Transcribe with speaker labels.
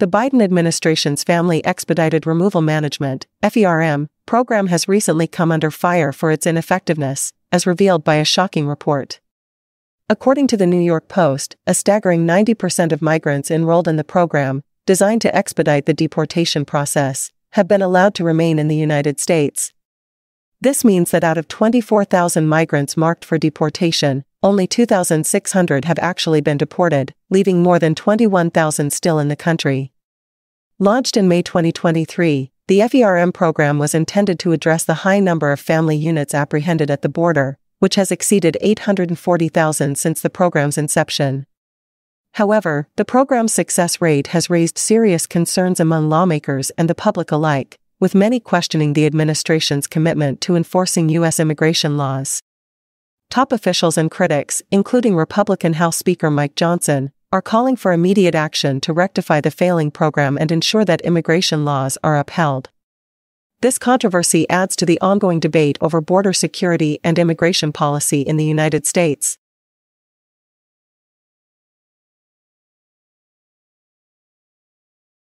Speaker 1: The Biden administration's Family Expedited Removal Management, FERM, program has recently come under fire for its ineffectiveness, as revealed by a shocking report. According to the New York Post, a staggering 90% of migrants enrolled in the program, designed to expedite the deportation process, have been allowed to remain in the United States. This means that out of 24,000 migrants marked for deportation, only 2,600 have actually been deported, leaving more than 21,000 still in the country. Launched in May 2023, the FERM program was intended to address the high number of family units apprehended at the border, which has exceeded 840,000 since the program's inception. However, the program's success rate has raised serious concerns among lawmakers and the public alike, with many questioning the administration's commitment to enforcing U.S. immigration laws. Top officials and critics, including Republican House Speaker Mike Johnson, are calling for immediate action to rectify the failing program and ensure that immigration laws are upheld. This controversy adds to the ongoing debate over border security and immigration policy in the United States.